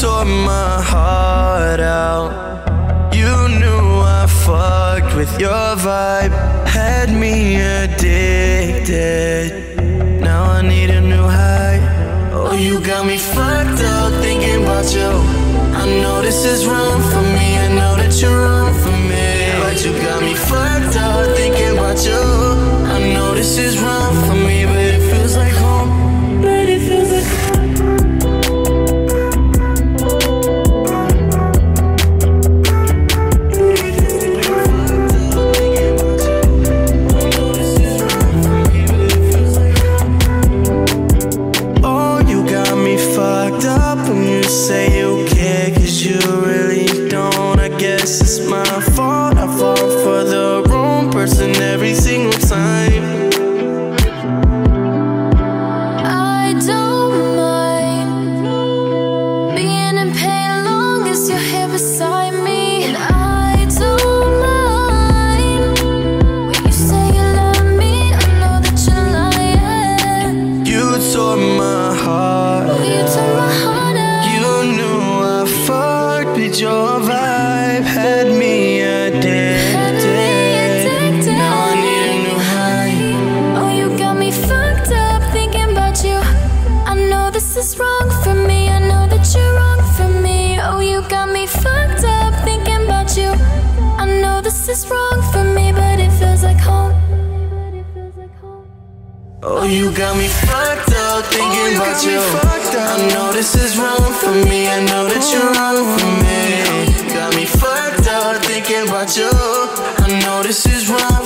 tore my heart out. You knew I fucked with your vibe, had me addicted. Now I need a new high. Oh, you got me fucked up thinking about you. I know this is wrong for me, I know that you're wrong. My heart. Oh, you tore my heart out. You knew I fucked, your vibe had me addicted. addicted. Now I need a new high. Oh, you got me fucked up thinking about you. I know this is wrong for me. I know that you're wrong for me. Oh, you got me fucked up thinking about you. I know this is wrong you got me fucked up thinking about you. I know this is wrong for me. I know that you're wrong for me. Got me fucked up thinking about you. I know this is wrong